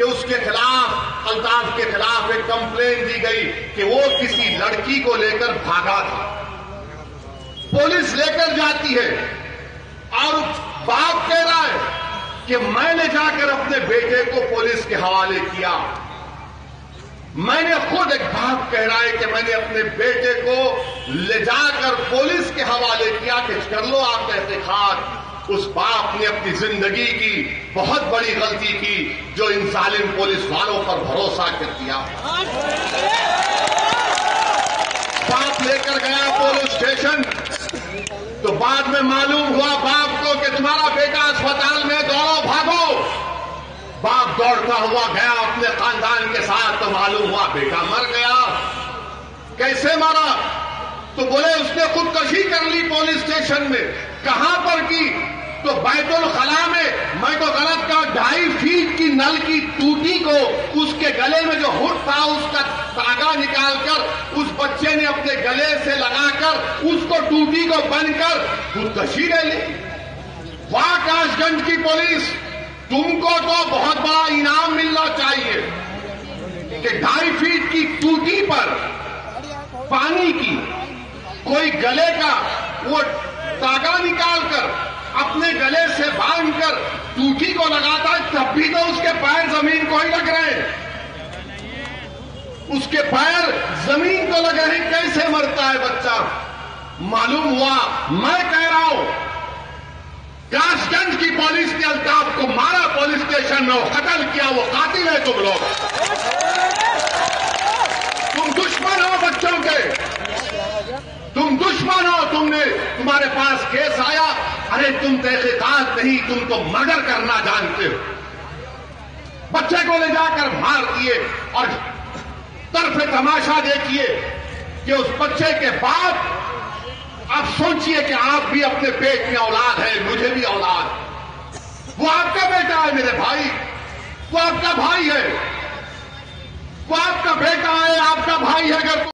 कि उसके खिलाफ, अल्ताफ के खिलाफ एक कंप्लेन दी गई कि वो किसी लड़की को लेकर भागा था। पुलिस लेकर जाती है और बाप कह रहा है कि मैंने जाकर अपने बेटे को पुलिस के हवाले किया। मैंने खुद एक बाप कह रहा है कि मैंने अपने बेटे को ले जाकर पुलिस के हवाले किया कि कर लो आप एहतिखार उस बाप ने अपनी ज़िंदगी की बहुत बड़ी गलती की, जो इन सालिम पुलिस वालों पर भरोसा कर दिया। बाप लेकर गया पुलिस स्टेशन। तो बाद में मालूम हुआ बाप को कि तुम्हारा बेटा अस्पताल में दौड़ो, भागो। बाप दौड़ता हुआ गया अपने खानदान के साथ तो मालूम हुआ बेटा मर गया। कैसे मारा? तो बोले, उसने खुदकशी कर ली पुलिस स्टेशन में। कहाँ पर की? तो बैतुल खला में मैं तो गलत कहा, ढाई फीट की नल की टूटी को उसके गले में जो हुड था, उसका धागा निकालकर, उस बच्चे ने अपने गले से लगाकर, उसको टूटी को बनकर खुदकशी ले ली। वाह, काशगंज की पुलिस, तुमको तो बहुत बड़ा इनाम मिलना चाहिए कि ढाई फीट की टूटी पर पानी की कोई गले का वो तागा निकालकर अपने गले से बांधकर टूटी को लगाता है, तब भी तो उसके पैर ज़मीन को ही लग रहे उसके पैर ज़मीन को लग रहे कैसे मरता है बच्चा? मालूम हुआ, मैं कह रहा हूँ कासगंज की पुलिस ने अल्ताफ को मारा, पुलिस स्टेशन में कत्ल किया, वो कातिल है तुम लोग तुम दुश्मन हो बच्चों के तुम दुश्मन हो तुमने तुम्हारे पास केस आया। अरे, तुम तहकीकात नहीं, तुम तो मर्डर करना जानते हो। बच्चे को ले जाकर मार दिए और तरफ़ तमाशा देखिए कि उस बच्चे के बाप, आप सोचिए कि आप भी अपने पेट में औलाद है, मुझे भी औलाद। वो आपका बेटा है मेरे भाई। वो आपका भाई है।